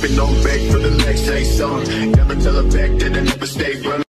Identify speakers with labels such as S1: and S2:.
S1: Sipping on back for the legs, say son. Never tell her back that I never stay running.